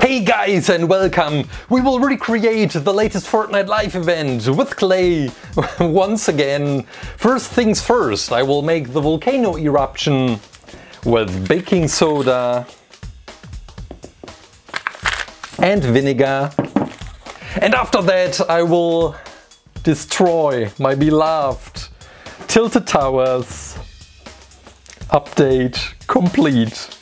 Hey guys and welcome! We will recreate the latest Fortnite Live event with clay once again. First things first, I will make the volcano eruption with baking soda and vinegar. And after that I will destroy my beloved Tilted Towers. Update complete.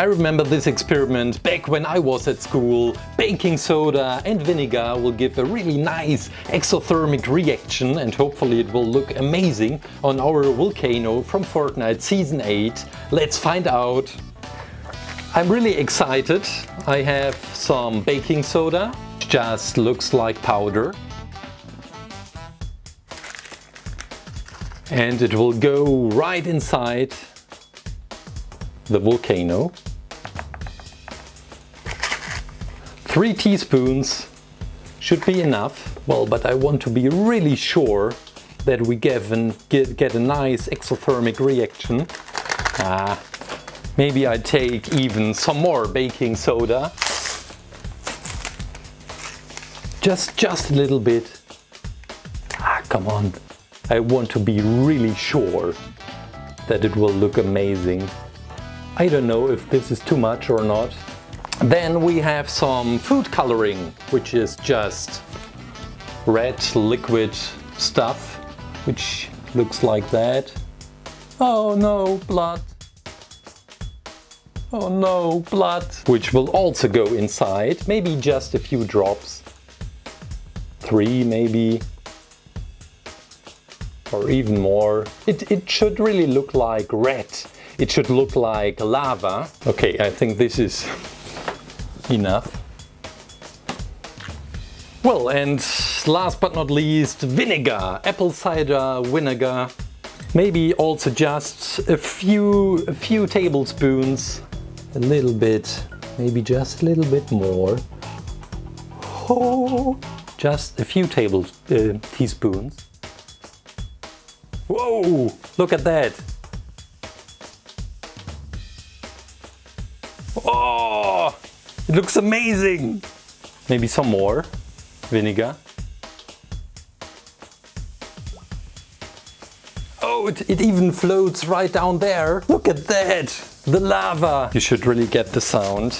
I remember this experiment back when I was at school. Baking soda and vinegar will give a really nice exothermic reaction and hopefully it will look amazing on our volcano from Fortnite Season 8. Let's find out. I'm really excited. I have some baking soda, just looks like powder. And it will go right inside the volcano. Three teaspoons should be enough. Well, but I want to be really sure that we get, get, get a nice exothermic reaction. Ah, maybe I take even some more baking soda. Just, just a little bit. Ah, come on. I want to be really sure that it will look amazing. I don't know if this is too much or not. Then we have some food coloring, which is just red liquid stuff, which looks like that. Oh no, blood. Oh no, blood. Which will also go inside, maybe just a few drops. Three maybe. Or even more. It, it should really look like red. It should look like lava. Okay, I think this is enough. Well, and last but not least, vinegar, apple cider vinegar. Maybe also just a few, a few tablespoons, a little bit, maybe just a little bit more. Oh, just a few table uh, teaspoons. Whoa, look at that. Oh, it looks amazing. Maybe some more vinegar. Oh, it, it even floats right down there. Look at that, the lava. You should really get the sound.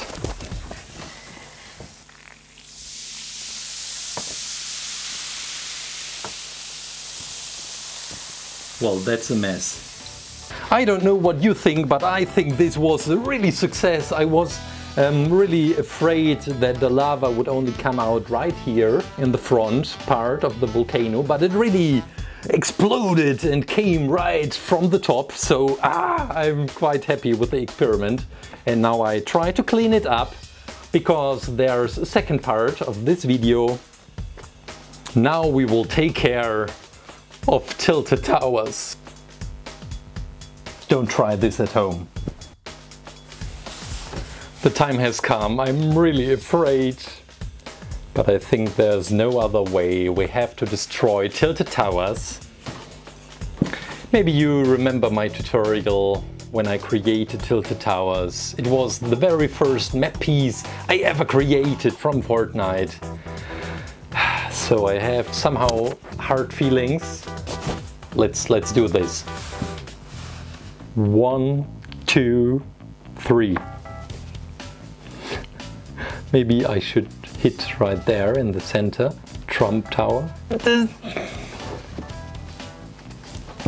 Well, that's a mess. I don't know what you think, but I think this was a really success. I was um, really afraid that the lava would only come out right here in the front part of the volcano, but it really exploded and came right from the top. So ah, I'm quite happy with the experiment. And now I try to clean it up because there's a second part of this video. Now we will take care of tilted towers. Don't try this at home. The time has come, I'm really afraid. But I think there's no other way, we have to destroy tilted towers. Maybe you remember my tutorial when I created tilted towers. It was the very first map piece I ever created from Fortnite. So I have somehow hard feelings. Let's, let's do this. One, two, three. Maybe I should hit right there in the center. Trump Tower.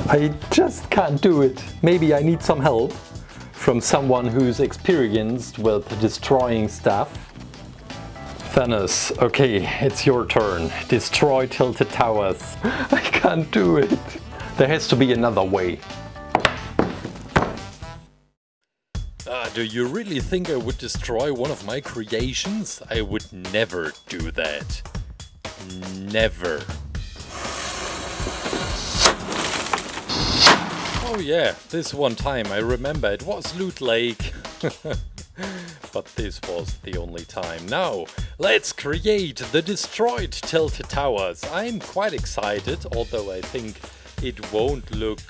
I just can't do it. Maybe I need some help from someone who's experienced with destroying stuff. Thanos, okay, it's your turn. Destroy Tilted Towers. I can't do it. There has to be another way. Do you really think I would destroy one of my creations? I would never do that. Never. Oh yeah, this one time I remember it was Loot Lake. but this was the only time. Now, let's create the destroyed Tilted Towers. I'm quite excited, although I think it won't look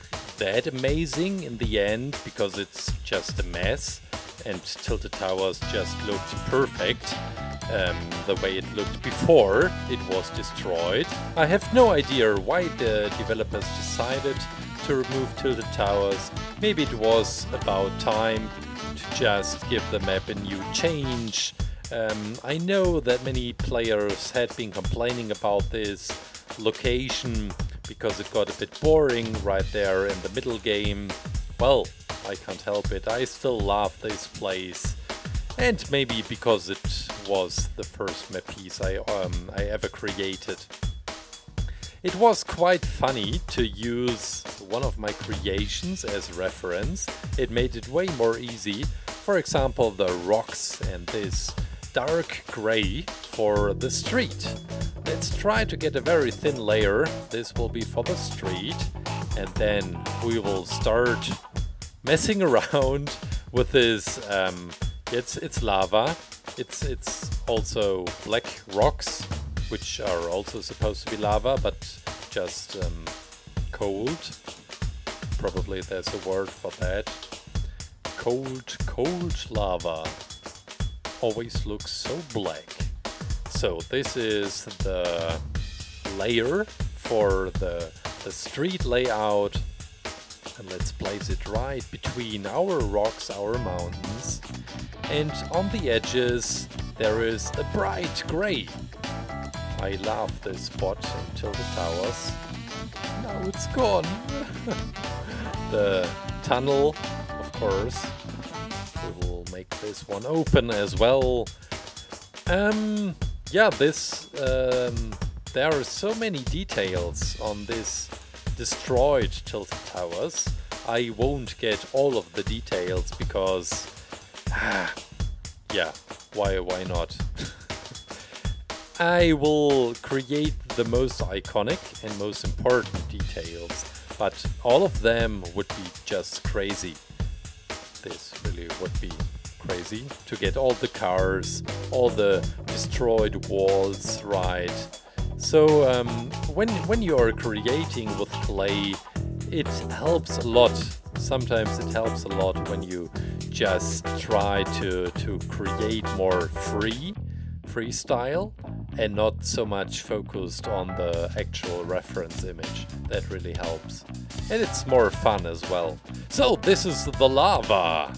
that amazing in the end, because it's just a mess. And Tilted Towers just looked perfect, um, the way it looked before it was destroyed. I have no idea why the developers decided to remove tilted towers. Maybe it was about time to just give the map a new change. Um, I know that many players had been complaining about this location because it got a bit boring right there in the middle game. Well, I can't help it, I still love this place. And maybe because it was the first map piece I, um, I ever created. It was quite funny to use one of my creations as reference. It made it way more easy. For example, the rocks and this dark gray for the street. Let's try to get a very thin layer. This will be for the street. And then we will start messing around with this. Um, it's it's lava. It's it's also black rocks which are also supposed to be lava, but just um, cold. Probably there's a word for that. Cold, cold lava always looks so black. So this is the layer for the, the street layout and let's place it right between our rocks, our mountains and on the edges there is a bright grey I love this spot until the towers. Now it's gone. the tunnel, of course. We will make this one open as well. Um, yeah, this, um, there are so many details on this destroyed tilted towers. I won't get all of the details because, yeah, why, why not? I will create the most iconic and most important details, but all of them would be just crazy. This really would be crazy to get all the cars, all the destroyed walls right. So um, when, when you are creating with clay, it helps a lot. Sometimes it helps a lot when you just try to, to create more free, freestyle and not so much focused on the actual reference image. That really helps. And it's more fun as well. So this is the lava.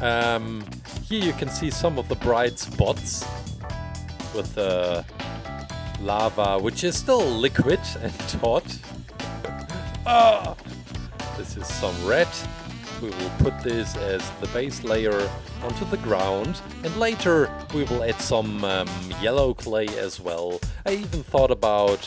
Um, here you can see some of the bright spots with the lava, which is still liquid and hot. ah! This is some red. We will put this as the base layer onto the ground and later we will add some um, yellow clay as well. I even thought about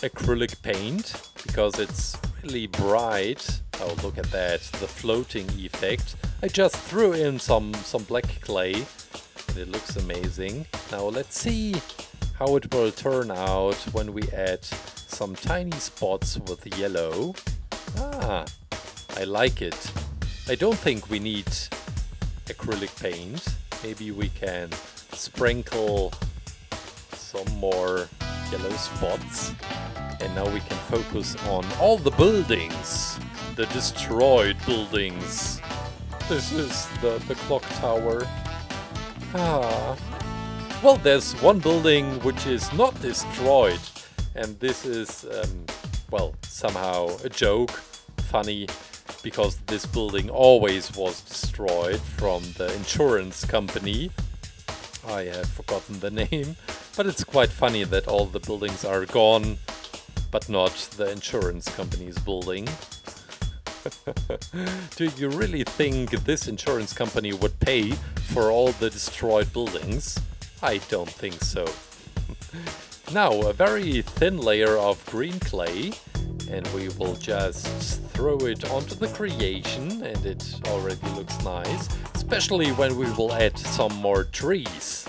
acrylic paint because it's really bright. Oh look at that, the floating effect. I just threw in some, some black clay and it looks amazing. Now let's see how it will turn out when we add some tiny spots with yellow. Ah, I like it. I don't think we need acrylic paint. Maybe we can sprinkle some more yellow spots. And now we can focus on all the buildings, the destroyed buildings. This is the, the clock tower. Ah. Well, there's one building which is not destroyed. And this is, um, well, somehow a joke, funny because this building always was destroyed from the insurance company. I have forgotten the name, But it's quite funny that all the buildings are gone, but not the insurance company's building. Do you really think this insurance company would pay for all the destroyed buildings? I don't think so. now, a very thin layer of green clay, and we will just throw it onto the creation, and it already looks nice, especially when we will add some more trees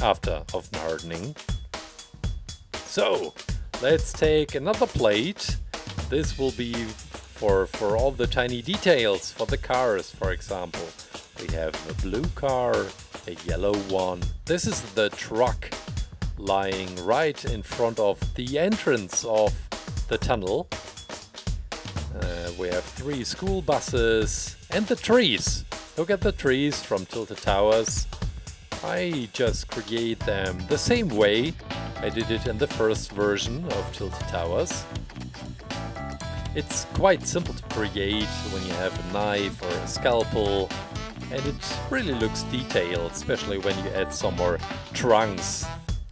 after of hardening. So, let's take another plate. This will be for, for all the tiny details for the cars, for example. We have a blue car, a yellow one. This is the truck lying right in front of the entrance of the tunnel. Uh, we have three school buses and the trees. Look at the trees from Tilted Towers. I just create them the same way I did it in the first version of Tilted Towers. It's quite simple to create when you have a knife or a scalpel and it really looks detailed, especially when you add some more trunks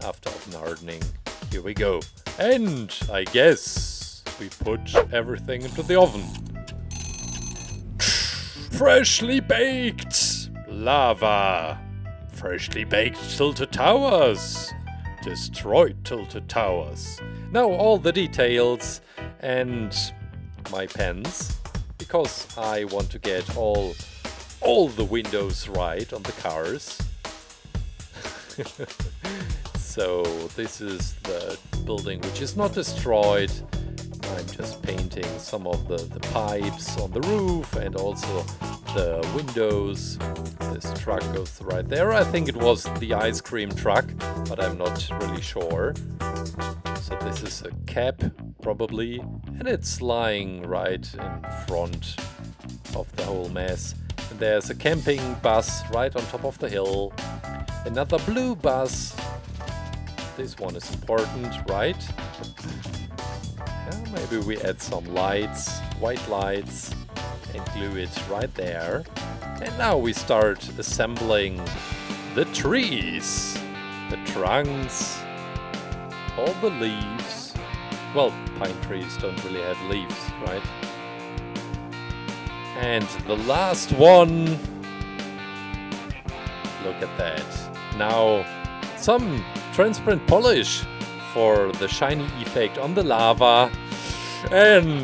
after oven hardening. Here we go. And I guess we put everything into the oven. Freshly baked lava. Freshly baked tilted towers. Destroyed tilted towers. Now all the details and my pens because I want to get all all the windows right on the cars. so this is the building which is not destroyed. I'm just painting some of the, the pipes on the roof and also the windows. This truck goes right there. I think it was the ice cream truck, but I'm not really sure. So this is a cap, probably, and it's lying right in front of the whole mess. And there's a camping bus right on top of the hill. Another blue bus. This one is important, right? Yeah, maybe we add some lights, white lights, and glue it right there. And now we start assembling the trees, the trunks, all the leaves. Well, pine trees don't really have leaves, right? And the last one. Look at that. Now, some transparent polish for the shiny effect on the lava. And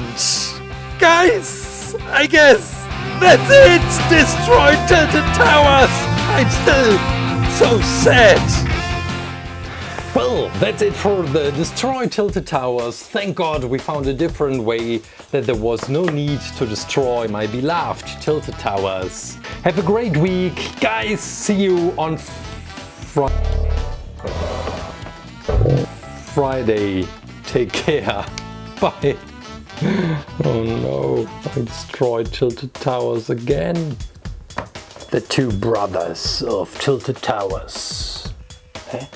guys, I guess that's it! Destroyed Tilted Towers! I'm still so sad! Well, that's it for the Destroy Tilted Towers. Thank God we found a different way that there was no need to destroy my beloved Tilted Towers. Have a great week, guys. See you on fr Friday. Take care. Bye. Oh no, I destroyed Tilted Towers again. The two brothers of Tilted Towers. Eh?